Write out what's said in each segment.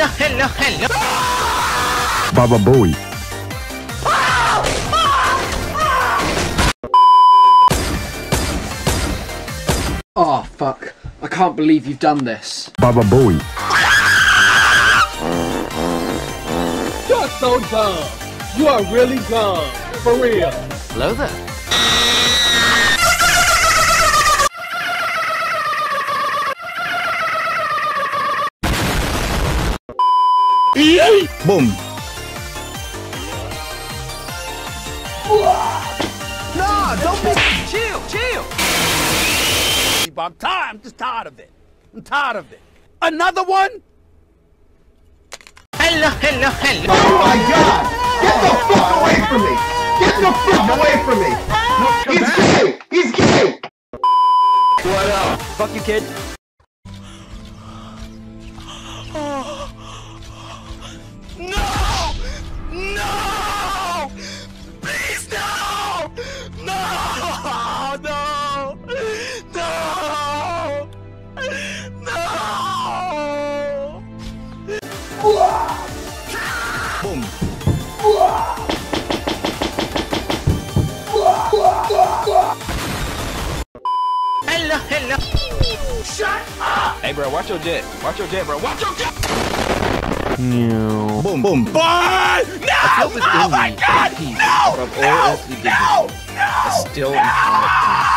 Hello, hello, hello. Baba Bowie. Oh, fuck. I can't believe you've done this. Baba Bowie. You're so dumb. You are really dumb. For real. Hello there. Boom. Nah, don't be. Chill, chill. I'm tired. I'm just tired of it. I'm tired of it. Another one? Hello, hello, hello. Oh my god! Get the fuck away from me! Get the fuck away from me! He's gay! He's gay! What up? Fuck you, kid. Boom. Hello, hello. Hey, bro, watch your jet. Watch your jet, bro. Watch your jet. Boom. Boom. Boy! No! Oh my god! No! From all No! earthly No! dignity, No! I still incarnate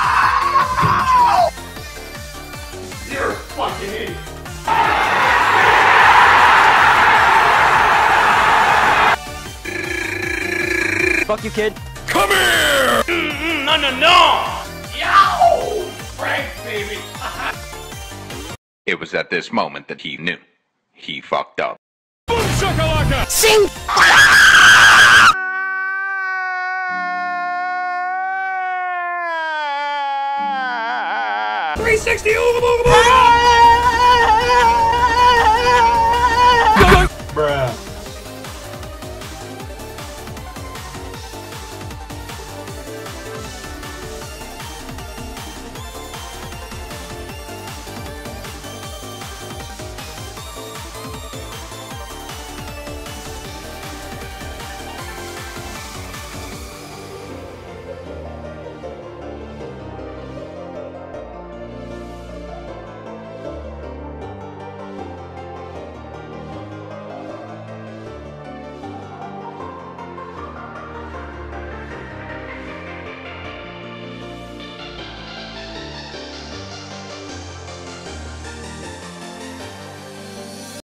Fuck you, kid. Come here! Mm-mm, no, no, no! Yow! Frank, baby! It was at this moment that he knew. He fucked up. Boom shakalaka! Sing. 360 ooga booga booga!